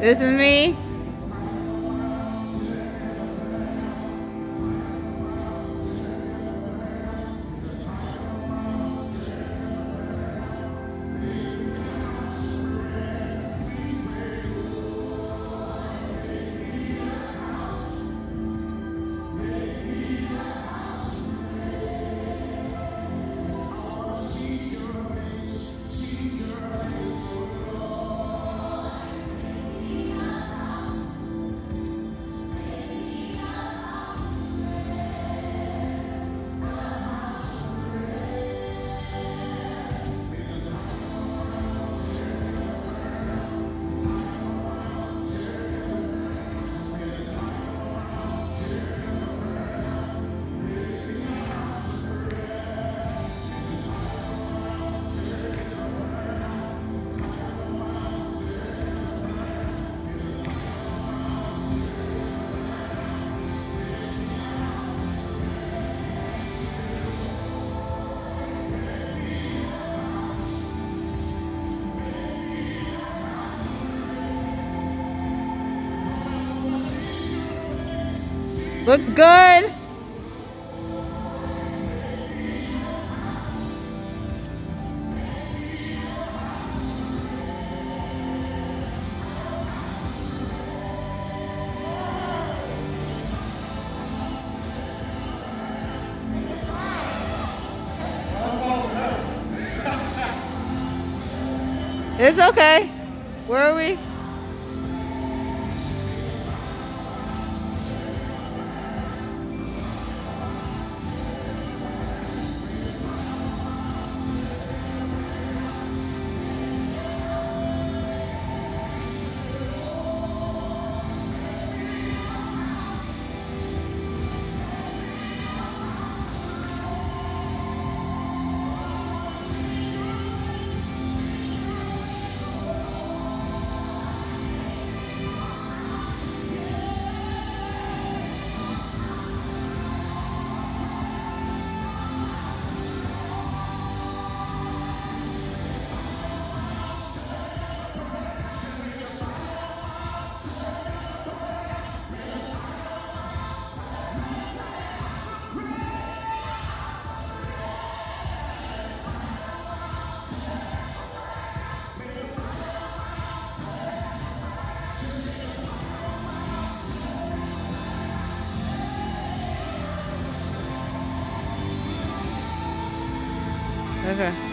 This is Looks good. It's okay. Where are we? Okay.